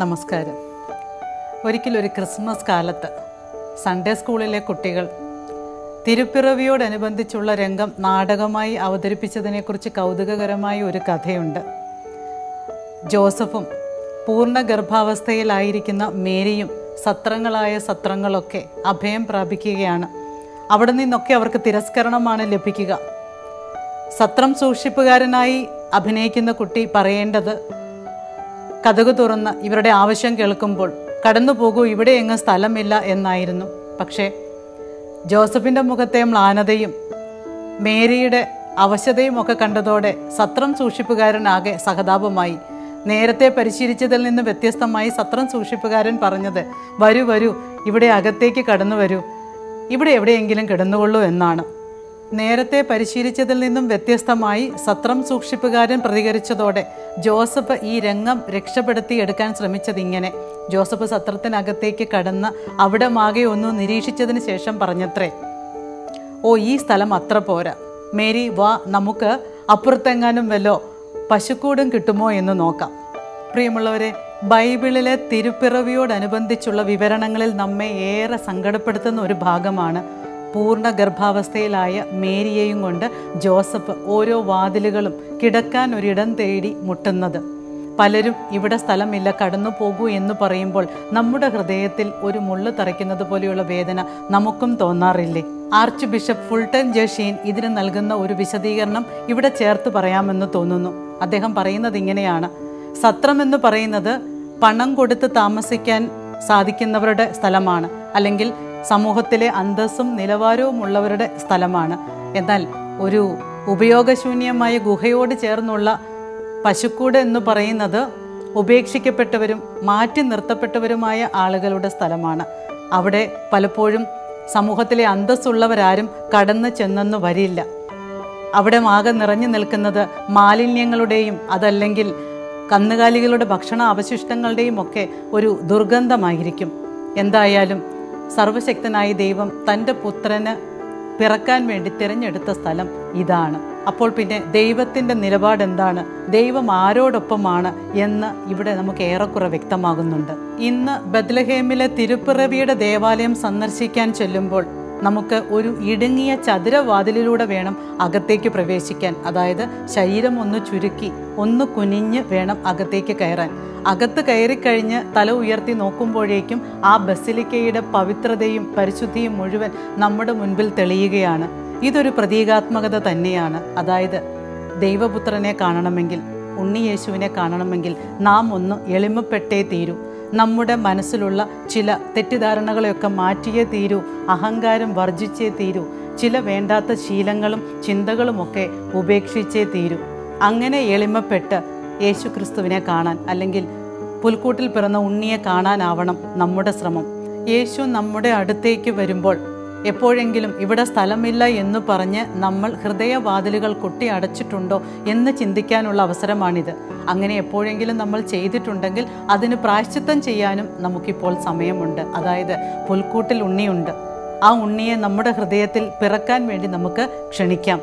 നമസ്കാരം. ഒരിക്കലൊരു ക്രിസ്മസ് കാലത്ത് സൺഡേ സ്കൂളിലെ കുട്ടികൾ തിരുപ്പിറവിയോടനുബന്ധിച്ചുള്ള രംഗം നാടകമായി അവതരിപ്പിച്ചതിനെക്കുറിച്ച് കൗതുകകരമായ ഒരു കഥയുണ്ട്. ജോസഫും പൂർണ ഗർഭാവസ്ഥയിലായിരിക്കുന്ന മേരിയും സത്രങ്ങളായ സത്രങ്ങളൊക്കെ അഭയം പ്രാപിക്കുകയാണ്. അവിടെ നിന്നൊക്കെ അവർക്ക് തിരസ്കരണമാണ് ലഭിക്കുക. സത്രം സൂക്ഷിപ്പുകാരനായി അഭിനയിക്കുന്ന കുട്ടി പറയേണ്ടത് കഥകു തുറന്ന് ഇവരുടെ ആവശ്യം കേൾക്കുമ്പോൾ കടന്നു പോകൂ ഇവിടെ എങ്ങും സ്ഥലമില്ല എന്നായിരുന്നു. പക്ഷേ ജോസഫിന്റെ മുഖത്തെ മ്ലാനതയും മേരിയുടെ അവശതയും ഒക്കെ കണ്ടതോടെ സത്രം സൂക്ഷിപ്പുകാരനാകെ സഹതാപമായി. നേരത്തെ പരിശീലിച്ചതിൽ നിന്ന് വ്യത്യസ്തമായി സത്രം സൂക്ഷിപ്പുകാരൻ പറഞ്ഞത് വരൂ വരൂ ഇവിടെ അകത്തേക്ക് കടന്നു വരൂ. ഇവിടെ എവിടെയെങ്കിലും കിടന്നുകൊള്ളൂ എന്നാണ്. നേരത്തെ പരിശീലിച്ചതിൽ നിന്നും വ്യത്യസ്തമായി സത്രം സൂക്ഷിപ്പുകാരൻ പ്രതികരിച്ചതോടെ ജോസഫ് ഈ രംഗം രക്ഷപ്പെടുത്തി എടുക്കാൻ ശ്രമിച്ചത് ഇങ്ങനെ ജോസഫ് സത്രത്തിനകത്തേക്ക് കടന്ന് അവിടെ മാകെ ഒന്ന് നിരീക്ഷിച്ചതിന് ശേഷം പറഞ്ഞത്രേ ഓ ഈ സ്ഥലം അത്ര പോരാ. മേരി വാ നമുക്ക് അപ്പുറത്തെങ്ങാനും വല്ലോ പശുക്കൂടും കിട്ടുമോ എന്ന് നോക്കാം. പ്രിയമുള്ളവരെ ബൈബിളിലെ തിരുപ്പിറവിയോടനുബന്ധിച്ചുള്ള വിവരണങ്ങളിൽ നമ്മെ ഏറെ സങ്കടപ്പെടുത്തുന്ന ഒരു ഭാഗമാണ് പൂർണ ഗർഭാവസ്ഥയിലായ മേരിയെയും കൊണ്ട് ജോസഫ് ഓരോ വാതിലുകളും കിടക്കാൻ ഒരിടം തേടി മുട്ടുന്നത്. പലരും ഇവിടെ സ്ഥലമില്ല കടന്നു പോകൂ എന്ന് പറയുമ്പോൾ നമ്മുടെ ഹൃദയത്തിൽ ഒരു മുള്ളു തറയ്ക്കുന്നത് പോലെയുള്ള വേദന നമുക്കും തോന്നാറില്ലേ? ആർച്ച് ബിഷപ്പ് ഫുൾട്ടൻ ജഷീൻ ഇതിന് നൽകുന്ന ഒരു വിശദീകരണം ഇവിടെ ചേർത്ത് പറയാമെന്ന് തോന്നുന്നു. അദ്ദേഹം പറയുന്നത് ഇങ്ങനെയാണ്. സത്രം എന്ന് പറയുന്നത് പണം കൊടുത്ത് താമസിക്കാൻ സാധിക്കുന്നവരുടെ സ്ഥലമാണ്. അല്ലെങ്കിൽ സമൂഹത്തിലെ അന്തസ്സും നിലവാരവും ഉള്ളവരുടെ സ്ഥലമാണ്. എന്നാൽ ഒരു ഉപയോഗശൂന്യമായ ഗുഹയോട് ചേർന്നുള്ള പശുക്കൂട് എന്ന് പറയുന്നത് ഉപേക്ഷിക്കപ്പെട്ടവരും മാറ്റി നിർത്തപ്പെട്ടവരുമായ ആളുകളുടെ സ്ഥലമാണ്. അവിടെ പലപ്പോഴും സമൂഹത്തിലെ അന്തസ്സുള്ളവരാരും കടന്നു ചെന്നെന്ന് വരില്ല. അവിടെ ആകെ നിറഞ്ഞു നിൽക്കുന്നത് മാലിന്യങ്ങളുടെയും അതല്ലെങ്കിൽ കന്നുകാലികളുടെ ഭക്ഷണ അവശിഷ്ടങ്ങളുടെയും ഒക്കെ ഒരു ദുർഗന്ധമായിരിക്കും. എന്തായാലും സർവശക്തനായ ദൈവം തന്റെ പുത്രന് പിറക്കാൻ വേണ്ടി തിരഞ്ഞെടുത്ത സ്ഥലം ഇതാണ്. അപ്പോൾ പിന്നെ ദൈവത്തിന്റെ നിലപാട് എന്താണ്? ദൈവം ആരോടൊപ്പമാണ് എന്ന് ഇവിടെ നമുക്ക് ഏറെക്കുറെ വ്യക്തമാകുന്നുണ്ട്. ഇന്ന് ബദ്ലഹേമിലെ തിരുപ്പിറവിയുടെ ദേവാലയം സന്ദർശിക്കാൻ ചെല്ലുമ്പോൾ നമുക്ക് ഒരു ഇടുങ്ങിയ ചതുരവാതിലിലൂടെ വേണം അകത്തേക്ക് പ്രവേശിക്കാൻ. അതായത് ശരീരം ഒന്ന് ചുരുക്കി ഒന്ന് കുനിഞ്ഞ് വേണം അകത്തേക്ക് കയറാൻ. അകത്ത് കയറിക്കഴിഞ്ഞ് തല ഉയർത്തി നോക്കുമ്പോഴേക്കും ആ ബസിലിക്കയുടെ പവിത്രതയും പരിശുദ്ധിയും മുഴുവൻ നമ്മുടെ മുൻപിൽ തെളിയുകയാണ്. ഇതൊരു പ്രതീകാത്മകത തന്നെയാണ്. അതായത് ദൈവപുത്രനെ കാണണമെങ്കിൽ ഉണ്ണിയേശുവിനെ കാണണമെങ്കിൽ നാം ഒന്ന് എളിമപ്പെട്ടേ തീരൂ. നമ്മുടെ മനസ്സിലുള്ള ചില തെറ്റിദ്ധാരണകളെയൊക്കെ മാറ്റിയേ തീരൂ അഹങ്കാരം വർജിച്ചേ തീരൂ ചില വേണ്ടാത്ത ശീലങ്ങളും ചിന്തകളുമൊക്കെ ഉപേക്ഷിച്ചേ തീരൂ. അങ്ങനെ എളിമപ്പെട്ട് യേശു ക്രിസ്തുവിനെ കാണാൻ അല്ലെങ്കിൽ പുൽക്കൂട്ടിൽ പിറന്ന ഉണ്ണിയെ കാണാനാവണം നമ്മുടെ ശ്രമം. യേശു നമ്മുടെ അടുത്തേക്ക് വരുമ്പോൾ എപ്പോഴെങ്കിലും ഇവിടെ സ്ഥലമില്ല എന്ന് പറഞ്ഞ് നമ്മൾ ഹൃദയവാതിലുകൾ കൊട്ടി അടച്ചിട്ടുണ്ടോ എന്ന് ചിന്തിക്കാനുള്ള അവസരമാണിത്. അങ്ങനെ എപ്പോഴെങ്കിലും നമ്മൾ ചെയ്തിട്ടുണ്ടെങ്കിൽ അതിന് പ്രായശ്ചിത്തം ചെയ്യാനും നമുക്കിപ്പോൾ സമയമുണ്ട്. അതായത് പുൽക്കൂട്ടിൽ ഉണ്ണിയുണ്ട്. ആ ഉണ്ണിയെ നമ്മുടെ ഹൃദയത്തിൽ പിറക്കാൻ വേണ്ടി നമുക്ക് ക്ഷണിക്കാം.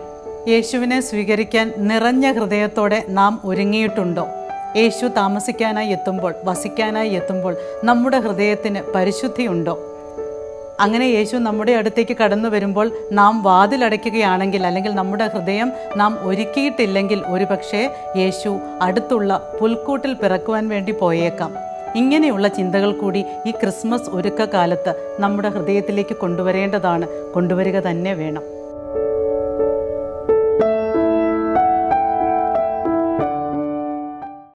യേശുവിനെ സ്വീകരിക്കാൻ നിറഞ്ഞ ഹൃദയത്തോടെ നാം ഒരുങ്ങിയിട്ടുണ്ടോ? യേശു താമസിക്കാനായി എത്തുമ്പോൾ വസിക്കാനായി എത്തുമ്പോൾ നമ്മുടെ ഹൃദയത്തിന് പരിശുദ്ധിയുണ്ടോ അങ്ങനെ യേശു നമ്മുടെ അടുത്തേക്ക് കടന്നു വരുമ്പോൾ നാം വാതിലടയ്ക്കുകയാണെങ്കിൽ അല്ലെങ്കിൽ നമ്മുടെ ഹൃദയം നാം ഒരുക്കിയിട്ടില്ലെങ്കിൽ ഒരുപക്ഷെ യേശു അടുത്തുള്ള പുൽക്കൂട്ടിൽ പിറക്കുവാൻ വേണ്ടി പോയേക്കാം. ഇങ്ങനെയുള്ള ചിന്തകൾ കൂടി ഈ ക്രിസ്മസ് ഒരുക്കകാലത്ത് നമ്മുടെ ഹൃദയത്തിലേക്ക് കൊണ്ടുവരേണ്ടതാണ്. കൊണ്ടുവരിക തന്നെ വേണം.